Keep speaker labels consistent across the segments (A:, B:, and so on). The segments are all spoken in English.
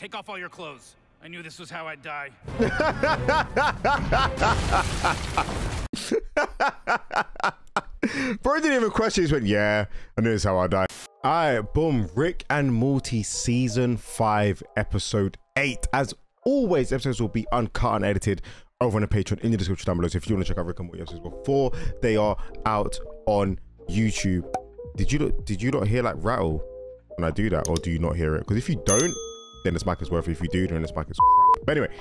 A: Take off all your clothes. I knew this was how I'd die.
B: Bro didn't even question. He just went, yeah, I knew this is how I die. All right, boom. Rick and Morty season five, episode eight. As always, episodes will be uncut and edited over on the Patreon in the description down below. So if you want to check out Rick and Morty episodes before they are out on YouTube, did you did you not hear like rattle when I do that, or do you not hear it? Because if you don't, then this is worth it. If you do, then this mic is crap. But anyway.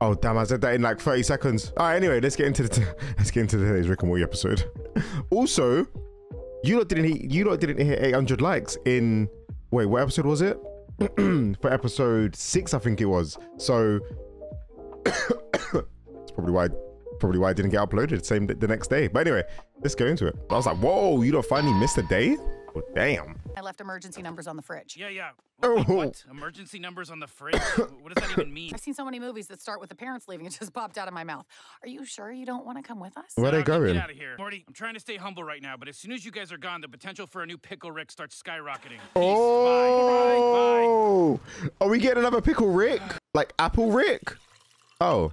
B: Oh damn! I said that in like 30 seconds. All right. Anyway, let's get into the let's get into today's Rick and Morty episode. also, you lot didn't hit, you lot didn't hit 800 likes in wait what episode was it? For episode six, I think it was. So it's probably why probably why I didn't get uploaded same the next day. But anyway, let's go into it. I was like, whoa, you don't finally missed a day? Well, damn.
C: I left emergency numbers on the fridge.
A: Yeah, yeah.
B: Oh.
A: What? Emergency numbers on the fridge? what does that even mean?
C: I've seen so many movies that start with the parents leaving. It just popped out of my mouth. Are you sure you don't want to come with us?
B: Where they
A: Nah, get-
B: going?
A: Get out of here. Morty, I'm trying to stay humble right now, but as soon as you guys are gone, the potential for a new Pickle Rick starts skyrocketing. Peace. Bye. Bye. Bye.
B: Oh, are we getting another pickle Rick? Like Apple Rick? Oh.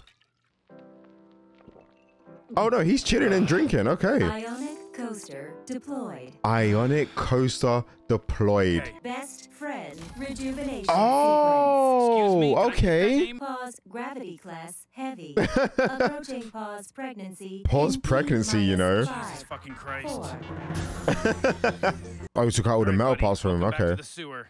B: Oh no, he's chilling and drinking. Okay.
D: Ionic coaster deployed.
B: Ionic coaster deployed.
A: Okay.
D: Best friend rejuvenation
B: Oh,
A: me, can I get that
B: okay.
D: Pause gravity class heavy. Approaching pause pregnancy.
B: Pause pregnancy, you know.
D: minus
A: Jesus
D: five,
A: fucking Christ.
D: four.
B: Oh, he took out all the
A: Alright,
B: metal
A: buddy,
B: parts from him.
A: welcome back to
B: Okay.
A: the sewer.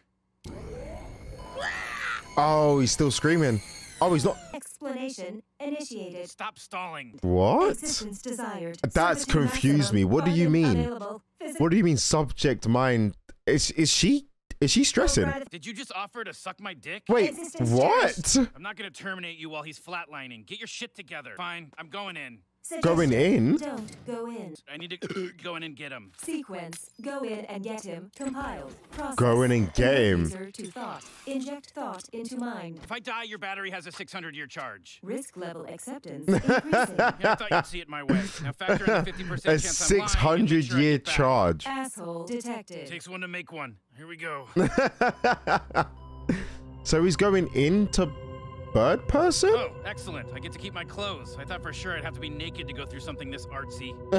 B: Oh, he's still screaming. Oh, he's not.
D: Explanation initiated.
A: Stop stalling.
B: What?
D: Existence desired.
B: That's
D: Servitude
B: confused me. What do you mean?
D: available.
B: What do you mean subject mind? Is is she is she stressing?
A: Did you just offer to suck my dick?
B: Wait,
D: Existence
B: what?
A: I'm not gonna terminate you while he's flatlining. Get your shit together. Fine, I'm going in.
B: Going in?
D: Don't go in.
A: I need to go in and get him.
D: Sequence. Go in and get him. Compiled. Process.
B: Go in and get him.
D: User to thought. Inject thought into mind.
A: If I die, your battery has a 600 year charge.
D: Risk level acceptance increasing.
A: Yeah, I thought you'd see it my way. Now factor in the 50%
B: A
A: chance I'm lying and
B: six
A: make
B: hundred
A: sure
B: year charge.
D: Asshole detected.
A: Takes one to make one. Here we go.
B: So he's going into bird person?
A: Oh, excellent. I get to keep my clothes. I thought for sure I'd have to be naked to go through something this artsy.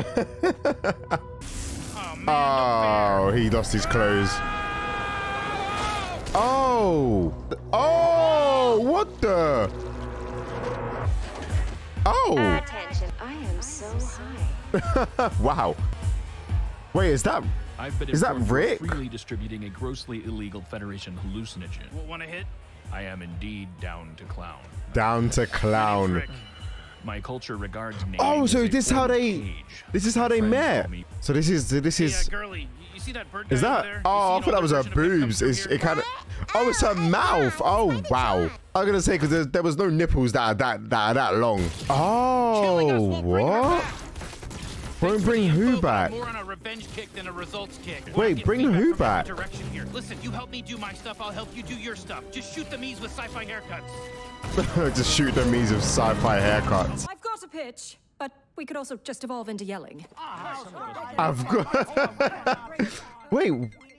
A: oh, man. no
B: Oh, he lost his clothes. Oh, oh, what the? Oh,
E: Attention, I am so high.
B: wow. Wait, is that?
F: I've been
B: Is that
F: informed you're
B: Rick?
F: freely distributing a grossly illegal Federation hallucinogen.
A: fair. Want to hit?
F: I am indeed down to clown.
B: Down to clown.
F: My culture regards naming
B: Oh, so
F: as a
B: this how they?
F: cage.
B: This is how they met. So this is this
A: Hey, uh,
B: is.
A: girly, you- you see that bird
B: Is that?
A: there?
B: Oh, I thought that was her
A: version of him come
B: boobs.
A: through
B: It's, it kind of. Oh, it's her mouth. Oh, wow. I was gonna say because there, there was no nipples that are that that are that long. Oh,
A: won't bring
B: what?
A: back.
B: Won't bring who
A: info, but I'm
B: back?
A: More on a revenge kick than a results kick.
B: Wait,
A: Wanna
B: bring who
A: from every
B: back?
A: Direction here. Listen, you help me do my stuff, I'll help you do your stuff. Just shoot the me's with sci-fi haircuts.
B: Just shoot the me's with sci-fi haircuts.
G: I've got a pitch, but we could also just evolve into yelling.
B: I've got. Wait,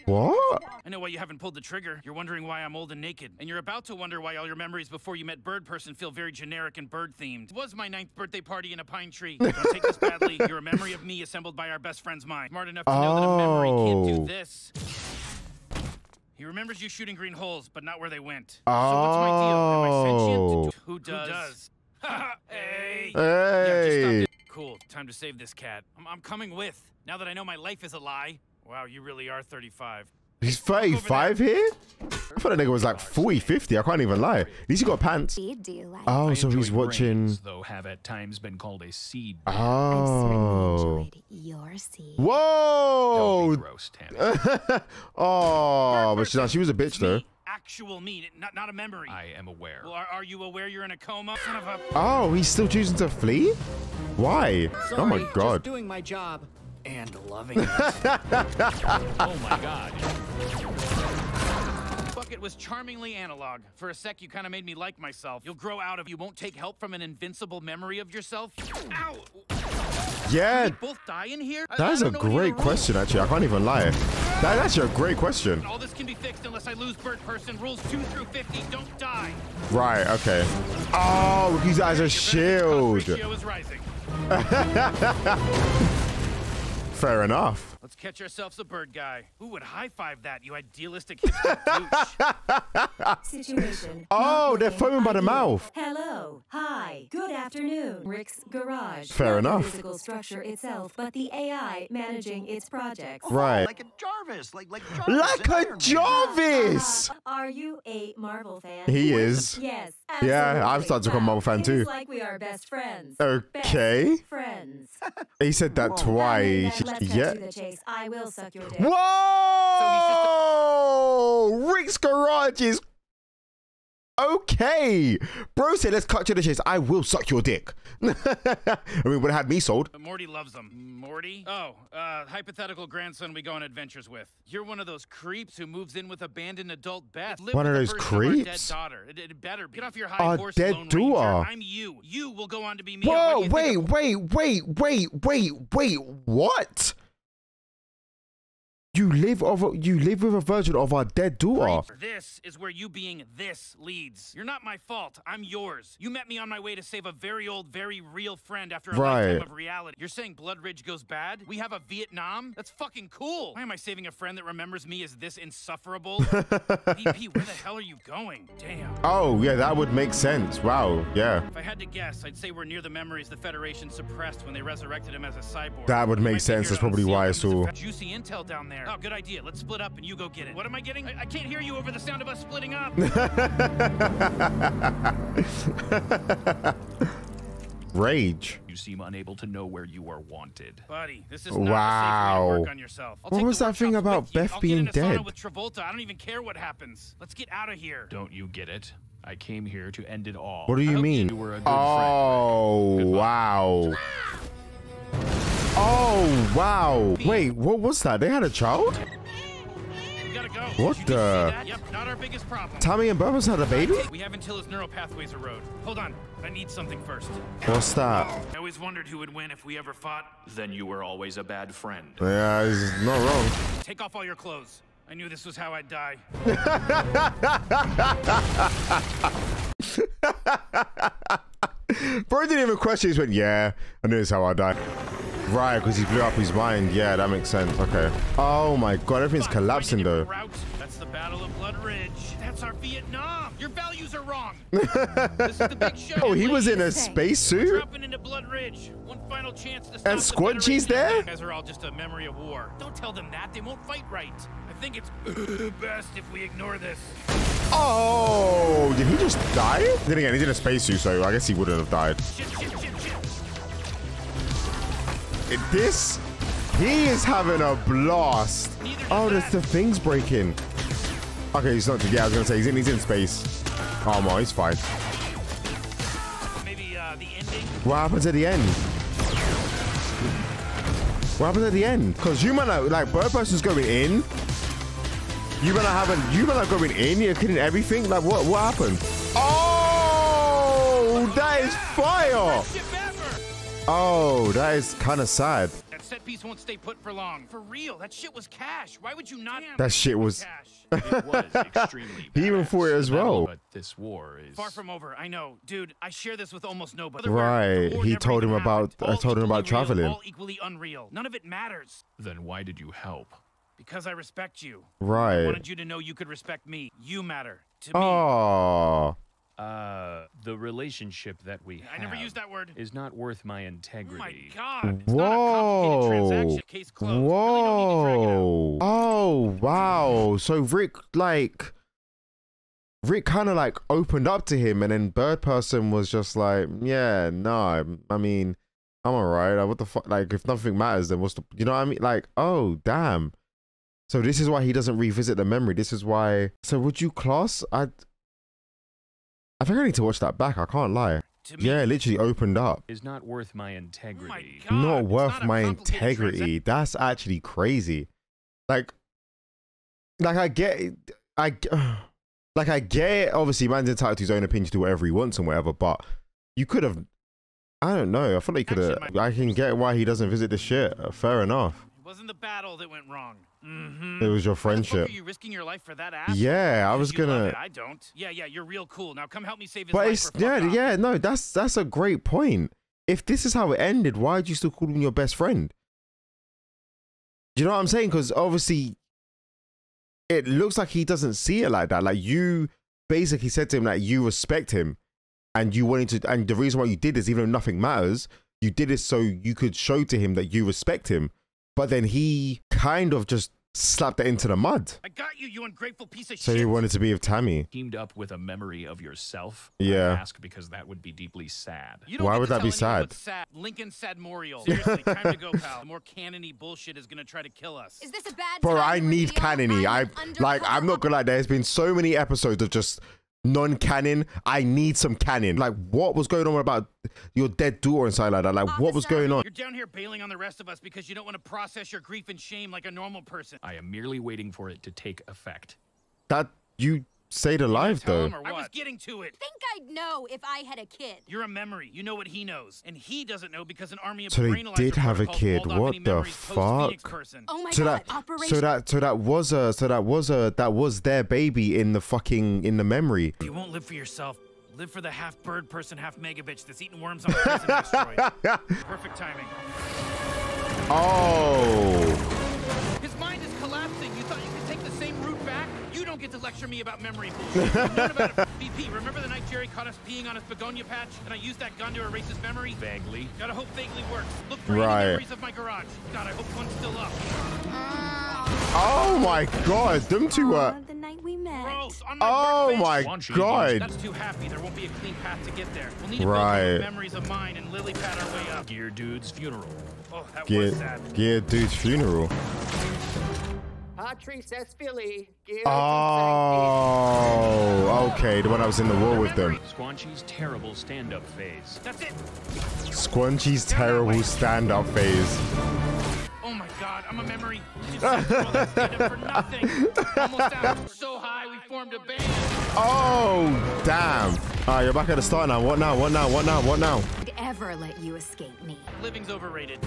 B: what?
A: I know why you haven't pulled the trigger. You're wondering why I'm old and naked. And you're about to wonder why all your memories before you met Bird Person feel very generic and bird themed. It was my ninth birthday party in a pine tree. Don't take this badly. You're a memory of me assembled by our best friend's mind. Smart enough to know that a memory can't
B: Oh.
A: do this. He remembers you shooting green holes, but not where they went. So what's my deal? Am I
B: Oh.
A: sentient? Who does? Who does? hey. Yeah, just
B: Hey.
A: it. Cool. Time to save this cat. I'm, I'm coming with. Now that I know my life is a lie. Wow, you really are 35.
B: He's 35 here? I thought that nigga was like 40, 50. I can't even lie. At least he got pants.
E: Do you like
B: Oh, so he's watching.
F: brains, though have at times been called a seed.
B: Oh.
E: certainly enjoyed your seed.
F: Don't
B: Whoa.
F: gross,
B: oh, but she, she was a bitch though.
A: Actual me, not, not a memory.
F: I am aware.
A: Well, are, are you aware you're in a coma? Son of a.
B: Oh, he's still choosing to flee? Why? oh my god.
H: Just doing my job and loving it.
F: Oh my god.
A: Fuck, it was charmingly analog. For a sec, you kind of made me like myself. You'll grow out of you won't take help from an invincible memory of yourself. Ow!
B: Yeah,
A: both die in here?
B: That is a
A: don't know any of the
B: great question, actually. I can't even lie. That, that's a great question.
A: All this can be fixed unless I lose bird person. Rules 2 through 50, don't die.
B: Right, okay. Oh, that as a shield. Fair enough.
A: Let's catch ourselves a bird guy. Who would high five that, you idealistic hipster?
D: Situation.
B: Oh, they're
D: looking
B: foaming by the mouth.
D: Hello. Hi. Good afternoon. Rick's garage.
B: Fair
D: Not
B: enough.
D: The physical structure itself, but the AI managing its projects.
B: Right.
I: Like a Jarvis, like like Jarvis.
B: Like a
I: Iron Man.
B: Jarvis! Uh-huh.
D: Are you a Marvel fan?
B: He is.
D: Yes.
B: Yeah, I've
D: absolutely.
B: started to become a Marvel fan
D: It
B: too.
D: like we are best friends.
B: Okay.
D: Best friends.
B: He said that
D: And
B: twice.
D: then let's cut
B: Yeah.
D: To. I will suck your dick.
B: Whoa! Rick's garage is okay. Bro said, let's cut to the chase. I will suck your dick. I mean, would have had me sold.
A: But Morty loves them. Morty? Oh, uh, hypothetical grandson we go on adventures with. You're one of those creeps who moves in with abandoned adult Beth. Live
B: One of those
A: version of dead
B: creeps?
A: daughter. It, it better be. Get off your high
B: Our
A: horse,
B: dead
A: Lone
B: doer.
A: Ranger. I'm you. You will go on to be me.
B: Whoa,
A: do
B: wait, wait, wait, wait, wait, wait, wait. You live over you live with a version of our dead daughter.
A: This is where you being this leads. You're not my fault. I'm yours. You met me on my way to save a very old, very real friend after a
B: Right.
A: lifetime of reality. You're saying Blood Ridge goes bad? We have a Vietnam? That's fucking cool. Why am I saving a friend that remembers me as this insufferable? BP, where the hell are you going? Damn.
B: Oh, yeah, that would make sense. Wow, yeah.
A: If I had to guess, I'd say we're near the memories the Federation suppressed when they resurrected him as a cyborg.
B: That would make sense. That's probably why I saw-
A: Juicy intel down there. Oh, good idea. Let's split up and you go get it. What am I getting? I, I can't hear you over the sound of us splitting up.
B: Rage.
F: You seem unable to know where you are wanted.
A: Buddy, this is not a safe way
B: Wow.
A: to work on yourself. I'll
B: What was that thing about
A: with you.
B: Beth
A: I'll
B: being
A: get in a sauna
B: dead?
A: with Travolta. I don't even care what happens. Let's get out of here.
F: Don't you get it? I came here to end it all.
B: What do you
A: hope
B: mean?
F: you were a good
B: oh,
F: Goodbye.
B: wow. Ah! Oh, wow. Wait, what was that? They had a child?
A: Go.
B: What
A: Did you just see
B: the-
A: that? Yep, not our biggest problem.
B: Tammy and Burbus had a baby?
A: We have until his neural pathways erode. Hold on, I need something first.
B: What's that?
A: I always wondered who would win if we ever fought.
F: Then you were always a bad friend.
B: Yeah, it's not wrong.
A: Take off all your clothes. I knew this was how I'd die.
B: Bro didn't even question. He just went, yeah, I knew this is how I died. Right, because he blew up his mind. Yeah, that makes sense. Okay. Oh my god, everything's
A: Fine, find a
B: collapsing though.
A: That's the Battle of Blood Ridge. That's our Vietnam. Your values are wrong. this is the big show.
B: Oh, he was in a
D: Ladies,
B: spacesuit?
A: Dropping into Blood Ridge. One final chance to stop
B: And
A: the
B: Squanchy's
A: Federation.
B: there?
A: You guys are all just a memory of war. Don't tell them that. They won't fight right. I think it's best if we ignore this.
B: Oh, did he just die? Then again, he's in a spacesuit, so I guess he wouldn't have died.
A: Shit, shit, shit, shit.
B: It- This, he is having a blast. Oh, there's the things breaking. Okay, he's not. Yeah, I was gonna say he's in. He's in space. Oh, no, he's fine.
A: Maybe uh, the ending.
B: What happens at the end? What happens at the end? Because you man, are, like bird person's going in. You man are having. You man are going in. You're killing everything. Like what? What happened? Oh, that is fire.
A: Shit ever.
B: Oh, that is kind of sad.
A: That set piece won't stay put for long. For real, that shit was cash. Why would you not?
B: That shit was-
A: Cash.
F: It was extremely
B: He even
F: badass,
B: fought it as well.
F: But this war is
A: Far from over. I know, dude. I share this with almost nobody.
B: Right, he told
A: even
B: him about- uh,
A: happened.
B: I told him about
A: equally real,
B: traveling.
A: All equally unreal. None of it matters
F: Then why did you help?
A: because I respect you. Right. I
B: Right.
A: wanted you to know you could respect me. You matter to me.
B: Oh,
F: Uh, the relationship that we
A: I never used that word.
F: is not worth my integrity.
A: Oh my
F: integrity.
A: god. It's not a complicated
B: whoa,
A: transaction. Case closed. Really don't need to drag it out.
B: whoa. Oh, wow. So Rick, like, Rick kind of like opened up to him, and then Bird Person was just like, yeah, no, I mean, I'm alright. Like, what the fuck? Like, if nothing matters, then what's the, you know what I mean? Like, oh, damn. So this is why he doesn't revisit the memory. This is why. So would you class? I. I think I need to watch that back. I can't lie. Yeah, it literally opened up.
F: Is not worth my
A: Oh my
F: integrity.
A: God,
B: not worth
A: not
B: my
A: complicated
B: integrity. That's actually crazy. Like, like I get, I, like I get. Obviously, man's entitled to his own opinion to do whatever he wants and whatever. But you could have. I don't know. I feel like he could have. I can get why he doesn't visit the shit. Fair enough.
A: It wasn't the battle that went wrong. Mm-hmm.
B: It was your
A: Why the fuck
B: friendship.
A: Are you risking your life for that ass?
B: Yeah, I was gonna-
A: I don't. Yeah, yeah, you're real cool. Now come help me save his
B: But
A: life.
B: it's yeah, yeah, no, that's that's a great point. If this is how it ended, why would you still call him your best friend? Do you know what I'm saying? Because obviously, it looks like he doesn't see it like that. Like you basically said to him that you respect him, and you wanted to, and the reason why you did this, even though nothing matters, you did it so you could show to him that you respect him. But then he kind of just slapped it into the mud.
A: I got you, you ungrateful piece of
B: So
A: shit.
B: he wanted to be with Tammy.
F: Teamed up with a memory of yourself.
B: Yeah.
F: I ask because that would be deeply sad.
A: You don't
B: Why would that be sad?
A: what's sad? Lincoln sad Morial. Seriously, time to go, pal. The more canony bullshit is gonna try to kill us.
E: Is this a bad
B: Bro,
E: time
B: I need
E: reveal
B: canony. I
E: I'm
B: like. I'm not gonna lie. There's been so many episodes of just non-canon. I need some canon. Like, what was going on about your dead daughter and stuff like that? Like, what was going on?
A: You're down here bailing on the rest of us because you don't want to process your grief and shame like a normal person.
F: I am merely waiting for it to take effect.
B: That you stayed alive
A: Tell
B: though.
E: I was
A: getting to it.
E: think I'd know if I had a kid.
A: You're a memory. You know what he knows, and he doesn't know because an army of
B: So they did have a kid. What the fuck?
A: person.
E: Oh my
B: So
E: god,
B: that,
E: Operation
B: so that, so that was a, so that was a, that was their baby in the fucking in the memory.
A: You won't live for yourself. Live for the half bird person, half mega bitch that's eating worms on a prison asteroid. Perfect timing.
B: Oh,
A: His mind is collapsing. You thought you could take the same route back? You don't get to lecture me about memory bullshit. I've known about it. BP, remember the night Jerry caught us peeing on his begonia patch and I used that gun to erase his memory?
F: Vaguely.
A: Gotta hope vaguely works. Look for
B: Right.
A: any memories of my garage. God, I hope one's still up.
B: oh my god, them two were.
E: Aw, the night we met.
A: Gross. My
B: Oh my
F: Swansea
B: god.
A: That's too happy. There won't be a clean path to get there. We'll need to
B: Right.
A: build memories of mine and lily pad our way up.
F: Gear Dude's funeral.
A: Oh, that
B: Gear,
A: was sad.
B: Gear dude's funeral.
H: Patrice Espili.
B: Oh, okay. The one I was in the war with them.
F: Squanchy's terrible stand-up phase.
A: That's it.
B: Squanchy's terrible stand-up phase.
A: Oh my god, I'm a memory. You just said all that stand-up for nothing. Almost out. So high, we formed a band.
B: Oh, damn. All right, you're back at the start now. What now? What now? What now? What now?
E: I'd ever let you escape me.
A: Living's overrated.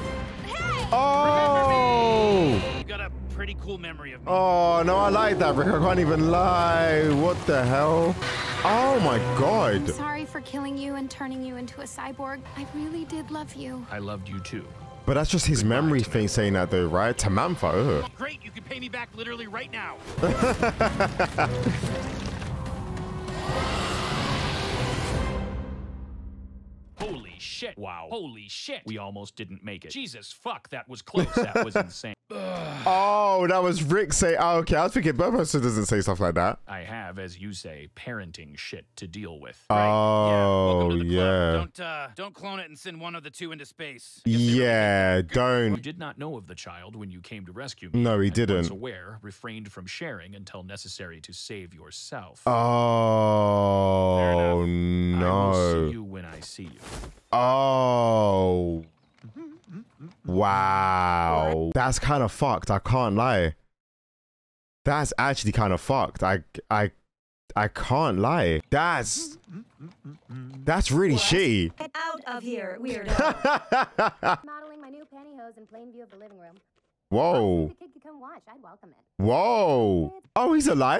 A: Hey!
B: Oh.
A: You got a pretty cool memory of me.
B: Oh, no, I like that, Rick. I can't even lie. What the hell? Oh, my God.
E: Sorry for killing you and turning you into a cyborg. I really did love you.
F: I loved you too.
B: But that's just his memory thing saying that, though, right? Tamantha. Ugh.
A: Great, you can pay me back literally right now.
F: Holy shit. Wow. Holy shit. We almost didn't make it. Jesus fuck, that was close. That was insane.
B: Oh, that was Rick saying. Oh, okay. I was thinking Bird Person doesn't say stuff like that.
F: I have, as you say, parenting shit to deal with.
A: yeah,
B: Oh,
A: welcome to
B: yeah.
A: Don't uh, don't clone it and send one of the two into space. I guess they really
B: Yeah, don't.
F: You did not know of the child when you came to rescue me.
B: No, he didn't.
F: Once aware, refrained from sharing until necessary to save yourself.
B: Oh,
F: I will
B: no.
F: see you when I see you.
B: Oh. Wow. That's kind of fucked. I can't lie. That's actually kind of fucked. I I I can't lie. That's that's really shitty.
D: Get out of here, weirdo.
E: Modeling my new pantyhose in plain view of the living room.
B: Whoa.
E: kid could come watch. I'd welcome it.
B: Whoa. Oh, he's alive?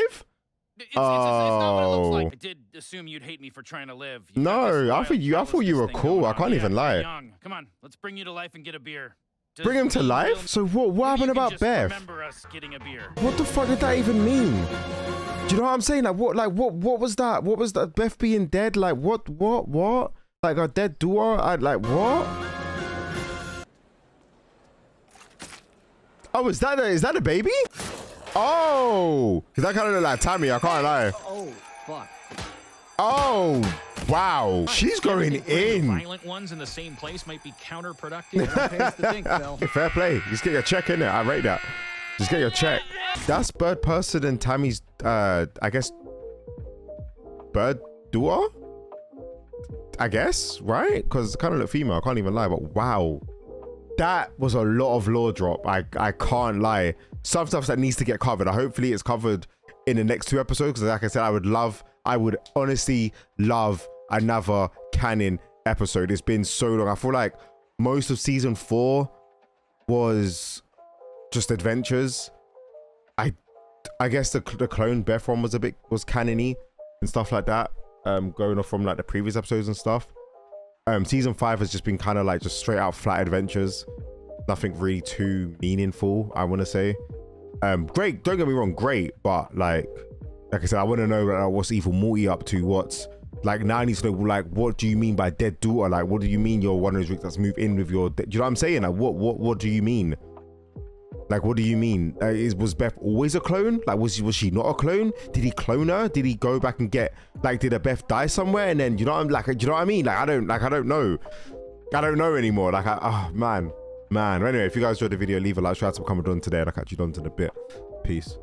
A: It's, it's, it's, it's not what it looks
B: Oh.
A: like. I did assume you'd hate me for trying to live. You
B: No, I thought you- I thought you were cool. I can't
A: Yeah,
B: even lie.
A: Young. Come on, let's bring you to life and get a beer. Does
B: Bring him to life? So what what happened about
A: just
B: Beth?
A: Us a beer.
B: What the fuck did that even mean? Do you know what I'm saying? Like what like what what was that? What was that Beth being dead? Like what what what? Like a dead daughter? I like what? Oh, is that a, is that a baby? Oh, Oh, 'Cause that kind of look like Tammy. I can't lie.
H: Oh, fuck.
B: Oh, wow, she's going in.
F: Violent ones in the same place might be counterproductive.
H: To think,
B: fair play. Just get your check in there. I rate that. Just get your check. That's Bird Person and Tammy's, uh, I guess, Bird Duo? I guess, right? Because it's kind of look female. I can't even lie, but wow. That was a lot of law drop. I, I can't lie. Some stuff that needs to get covered. Hopefully it's covered in the next two episodes. Because like I said, I would love, I would honestly love another canon episode. It's been so long. I feel like most of season four was just adventures. I I guess the the clone Beth one was a bit was canony and stuff like that. Um, going off from like the previous episodes and stuff. Um, season five has just been kind of like just straight out flat adventures. Nothing really too meaningful, I want to say. Um, great. Don't get me wrong, great, but like, like I said, I want to know what's Evil Morty up to. What's like now? I need to know like, what do you mean by dead daughter? Like, what do you mean you're one of those Rick that's moved in with your? Do you know what I'm saying? Like, what what what do you mean? Like, what do you mean? Uh, is was Beth always a clone? Like, was was she not a clone? Did he clone her? Did he go back and get like? Did a Beth die somewhere? And then you know I'm like, do you know what I mean? Like, I don't like I don't know. I don't know anymore. Like, I, oh man, man. Anyway, if you guys enjoyed the video, leave a like. Shout out to coming on today, and I'll catch you on in a bit. Peace.